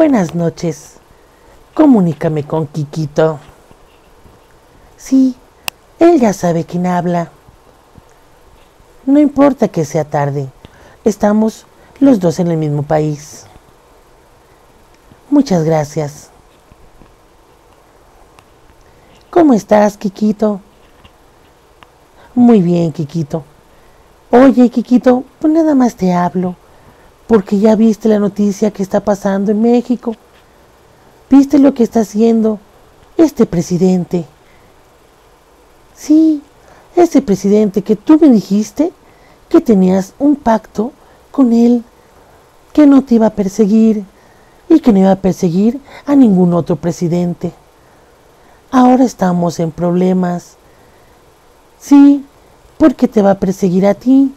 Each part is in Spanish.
Buenas noches. Comunícame con Quiquito. Sí, él ya sabe quién habla. No importa que sea tarde. Estamos los dos en el mismo país. Muchas gracias. ¿Cómo estás, Quiquito? Muy bien, Quiquito. Oye, Quiquito, pues nada más te hablo, porque ya viste la noticia que está pasando en México. ¿Viste lo que está haciendo este presidente? Sí, ese presidente que tú me dijiste que tenías un pacto con él, que no te iba a perseguir y que no iba a perseguir a ningún otro presidente. Ahora estamos en problemas. Sí, porque te va a perseguir a ti.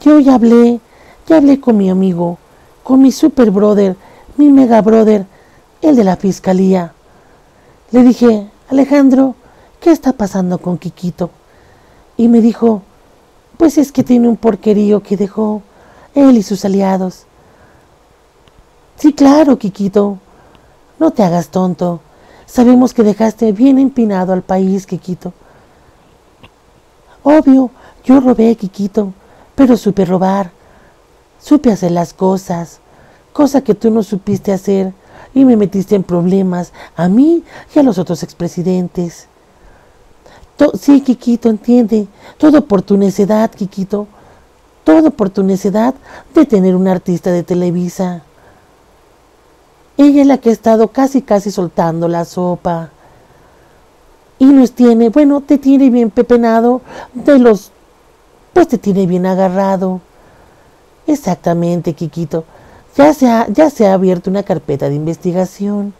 Yo ya hablé, ya hablé con mi amigo, con mi super brother, mi mega brother, el de la fiscalía. Le dije, Alejandro, ¿qué está pasando con Quiquito? Y me dijo, pues es que tiene un porquerío que dejó él y sus aliados. Sí, claro, Quiquito, no te hagas tonto. Sabemos que dejaste bien empinado al país, Quiquito. Obvio, yo robé, Quiquito, pero supe robar. Supe hacer las cosas, cosa que tú no supiste hacer y me metiste en problemas a mí y a los otros expresidentes. sí, Quiquito, entiende. Todo por tu necedad, Quiquito. Todo por tu necedad de tener un artista de Televisa. Ella es la que ha estado casi casi soltando la sopa y nos tiene, bueno, te tiene bien pepenado de los, pues te tiene bien agarrado. Exactamente, Quiquito. Ya se ha, ya se ha abierto una carpeta de investigación.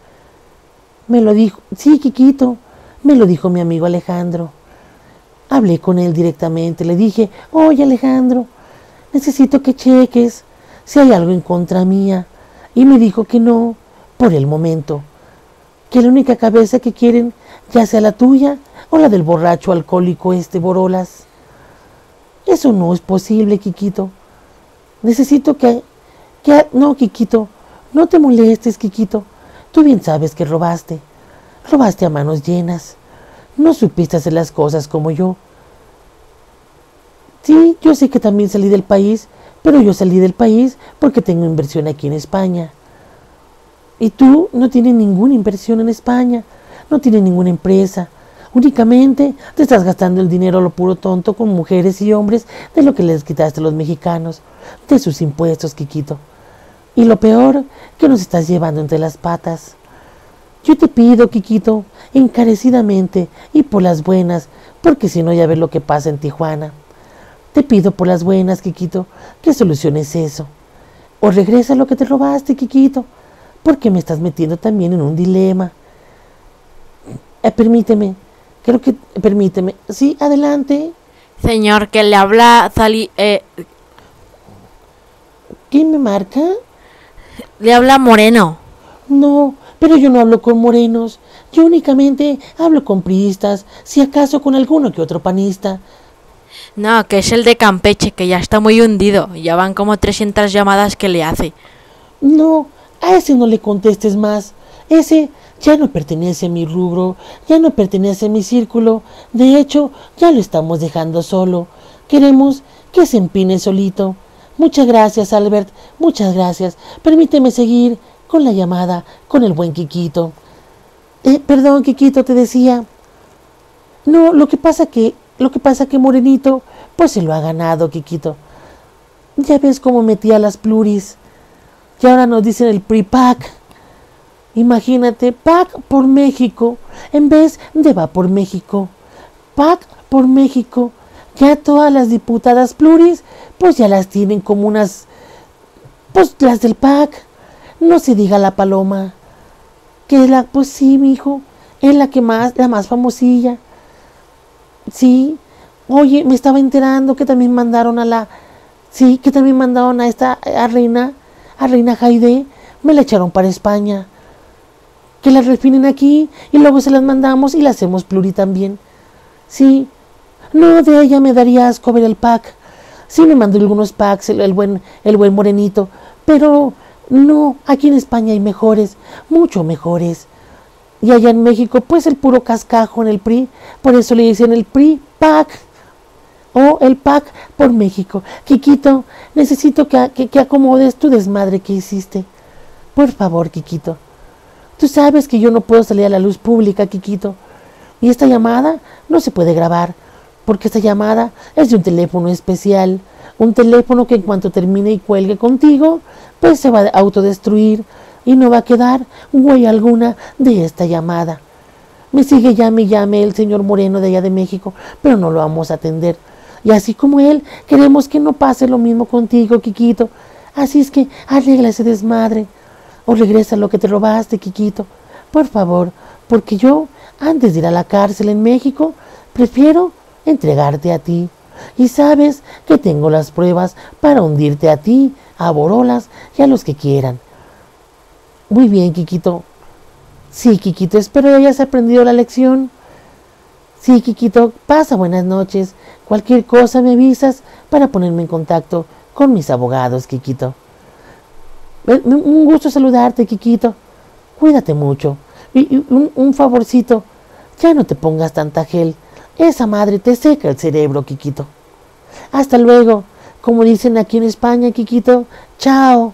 Me lo dijo, sí, Quiquito, me lo dijo mi amigo Alejandro. Hablé con él directamente, le dije, oye Alejandro, necesito que cheques si hay algo en contra mía. Y me dijo que no, por el momento, que la única cabeza que quieren ya sea la tuya o la del borracho alcohólico este Borolas. Eso no es posible, Quiquito. Necesito que, que... No, Quiquito, no te molestes, Quiquito. Tú bien sabes que robaste. Robaste a manos llenas. No supiste hacer las cosas como yo. Sí, yo sé que también salí del país, pero yo salí del país porque tengo inversión aquí en España. Y tú no tienes ninguna inversión en España no tiene ninguna empresa. Únicamente te estás gastando el dinero a lo puro tonto con mujeres y hombres de lo que les quitaste a los mexicanos, de sus impuestos, Quiquito. Y lo peor, que nos estás llevando entre las patas. Yo te pido, Quiquito, encarecidamente y por las buenas, porque si no ya ves lo que pasa en Tijuana. Te pido por las buenas, Quiquito, que soluciones eso. O regresa lo que te robaste, Quiquito, porque me estás metiendo también en un dilema. Eh, permíteme, creo que, permíteme. Sí, adelante. Señor, que le habla Sali... Eh, ¿Quién me marca? Le habla Moreno. No, pero yo no hablo con morenos. Yo únicamente hablo con priistas, si acaso con alguno que otro panista. No, que es el de Campeche, que ya está muy hundido. Ya van como 300 llamadas que le hace. No, a ese no le contestes más. Ese ya no pertenece a mi rubro, ya no pertenece a mi círculo, de hecho, ya lo estamos dejando solo. Queremos que se empine solito. Muchas gracias, Albert, muchas gracias. Permíteme seguir con la llamada con el buen Quiquito. Eh, perdón, Quiquito, te decía. No, lo que pasa que, lo que pasa que Morenito, pues se lo ha ganado, Quiquito. Ya ves cómo metía las pluris. Y ahora nos dicen el pre-pack. Imagínate, PAC por México, en vez de va por México. PAC por México. Ya todas las diputadas pluris, pues ya las tienen como unas, pues las del PAC. No se diga la paloma. Que es la, pues sí, mi hijo, es la que más, la más famosilla. Sí. Oye, me estaba enterando que también mandaron a la, sí, que también mandaron a esta, a Reina, a Reina Jaide, me la echaron para España que las refinen aquí y luego se las mandamos y las hacemos pluri también. Sí, no, de ella me daría asco ver el pack. Sí me mandó algunos packs el, buen, el buen morenito, pero No, aquí en España hay mejores, mucho mejores. Y allá en México, pues el puro cascajo en el PRI, por eso le dicen el PRI PAC o el PAC por México. Quiquito, necesito que, que, que acomodes tu desmadre que hiciste. Por favor, Quiquito. Tú sabes que yo no puedo salir a la luz pública, Quiquito. Y esta llamada no se puede grabar, porque esta llamada es de un teléfono especial. Un teléfono que en cuanto termine y cuelgue contigo, pues se va a autodestruir y no va a quedar huella alguna de esta llamada. Me sigue llame y llame el señor Moreno de allá de México, pero no lo vamos a atender. Y así como él, queremos que no pase lo mismo contigo, Quiquito. Así es que arregla ese desmadre. O regresa lo que te robaste, Quiquito. Por favor, porque yo, antes de ir a la cárcel en México, prefiero entregarte a ti. Y sabes que tengo las pruebas para hundirte a ti, a Borolas y a los que quieran. Muy bien, Quiquito. Sí, Quiquito, espero hayas aprendido la lección. Sí, Quiquito, pasa buenas noches. Cualquier cosa me avisas para ponerme en contacto con mis abogados, Quiquito. Un gusto saludarte, Quiquito. Cuídate mucho. Y un, favorcito, ya no te pongas tanta gel. Esa madre te seca el cerebro, Quiquito. Hasta luego. Como dicen aquí en España, Quiquito. Chao.